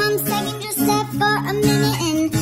from second, just step for a minute and